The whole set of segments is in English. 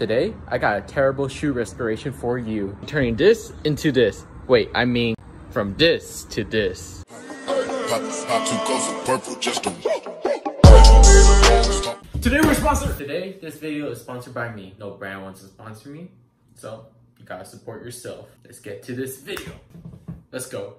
Today, I got a terrible shoe restoration for you. Turning this into this. Wait, I mean, from this to this. Today we're sponsored. Today, this video is sponsored by me. No brand wants to sponsor me, so you gotta support yourself. Let's get to this video. Let's go.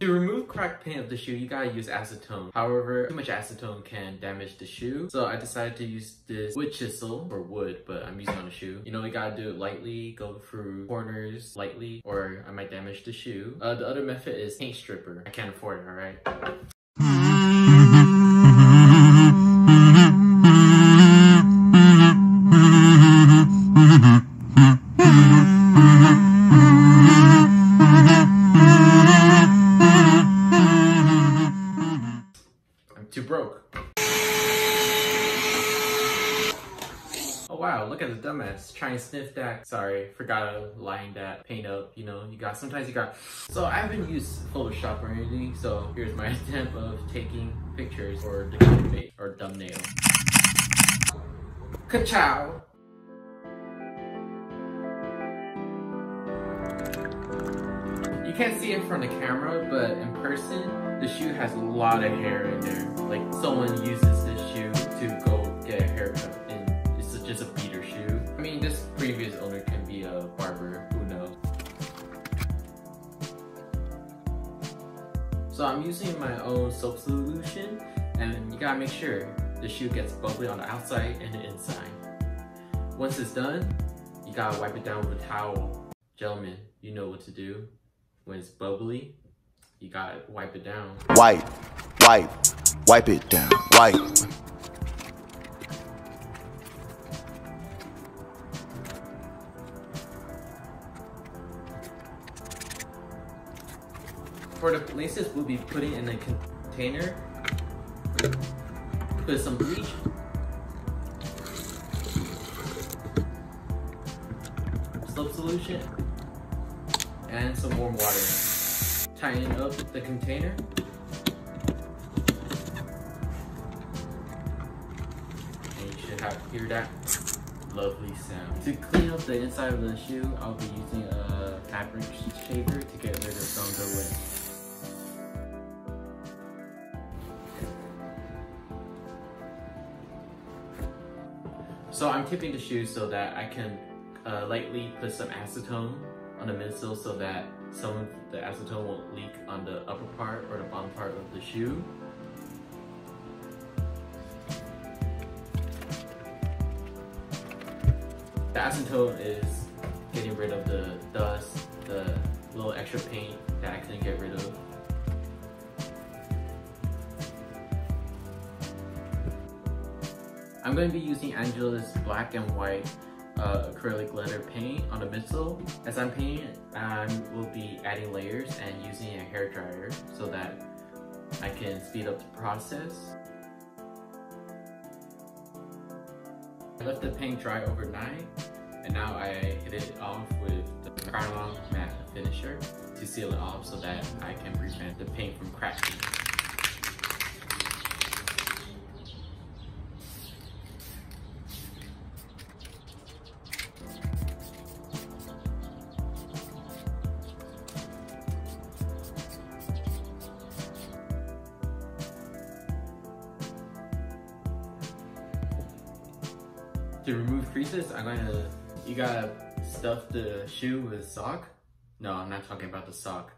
To remove cracked paint of the shoe, you gotta use acetone. However, too much acetone can damage the shoe. So I decided to use this wood chisel, or wood, but I'm using on a shoe. You know, you gotta do it lightly, go through corners lightly, or I might damage the shoe. Uh, the other method is paint stripper. I can't afford it, alright? Trying to sniff that. Sorry, forgot to line that paint up, you know, you got, sometimes you got. So I haven't used Photoshop or anything, so here's my attempt of taking pictures for the clickbait or thumbnail. Ka-chow! You can't see it from the camera, but in person, the shoe has a lot of hair in there. Like someone uses using my own soap solution and you gotta make sure the shoe gets bubbly on the outside and the inside. Once it's done, you gotta wipe it down with a towel. Gentlemen, you know what to do. When it's bubbly, you gotta wipe it down. Wipe, wipe, wipe it down, wipe. For the laces, we'll be putting in a container. Put some bleach. Soap solution. And some warm water. Tighten up the container. And you should have hear that lovely sound. To clean up the inside of the shoe, I'll be using a fabric shaver to get rid of some of the lint. So I'm tipping the shoe so that I can uh, lightly put some acetone on the midsole so that some of the acetone won't leak on the upper part or the bottom part of the shoe. The acetone is getting rid of the dust, the little extra paint that I couldn't get rid of. I'm going to be using Angelus black and white uh, acrylic leather paint on the midsole. As I'm painting, I will be adding layers and using a hair dryer so that I can speed up the process. I left the paint dry overnight and now I hit it off with the Krylon matte finisher to seal it off so that I can prevent the paint from cracking. To remove creases, I'm to, you gotta stuff the shoe with sock. No, I'm not talking about the sock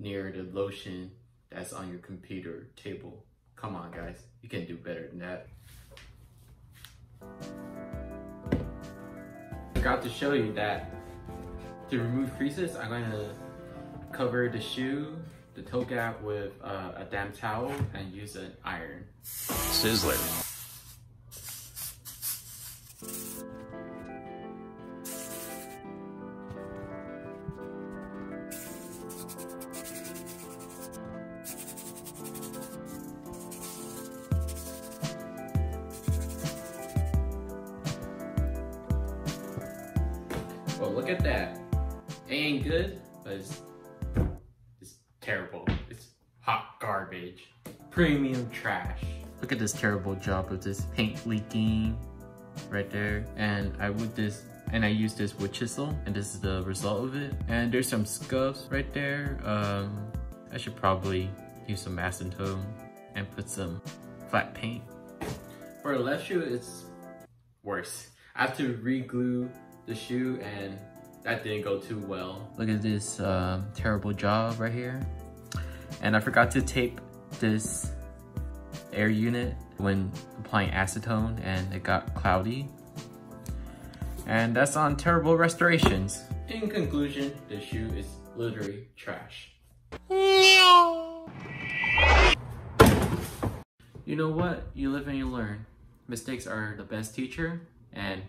near the lotion that's on your computer table. Come on guys, you can do better than that. I forgot to show you that to remove creases, I'm to cover the shoe, the toe gap with uh, a damp towel and use an iron. Sizzler. Well, look at that. It ain't good, but it's, it's terrible. It's hot garbage. Premium trash. Look at this terrible job of this paint leaking. right there. And I would this and I used this wood chisel and this is the result of it. And there's some scuffs right there. Um, I should probably use some acetone and put some flat paint. For the left shoe, it's worse. I have to re-glue the shoe and that didn't go too well. Look at this um, terrible job right here. And I forgot to tape this air unit when applying acetone and it got cloudy. And that's on terrible restorations. In conclusion, the shoe is literally trash. You know what? You live and you learn. Mistakes are the best teacher and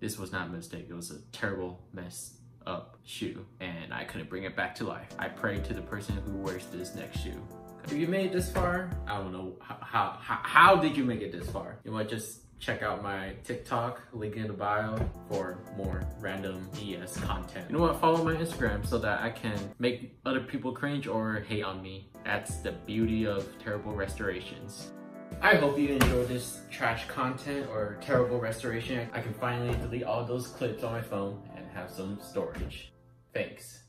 this was not a mistake. It was a terrible mess up shoe and I couldn't bring it back to life. I pray to the person who wears this next shoe. If you made it this far, I don't know how, how, how did you make it this far? You might just check out my TikTok, link in the bio for more random BS content. You know what, follow my Instagram so that I can make other people cringe or hate on me. That's the beauty of terrible restorations. I hope you enjoyed this trash content or terrible restoration. I can finally delete all those clips on my phone and have some storage. Thanks.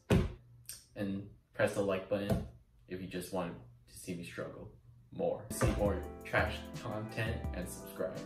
And press the like button if you just want to see me struggle more. See more trash content and subscribe.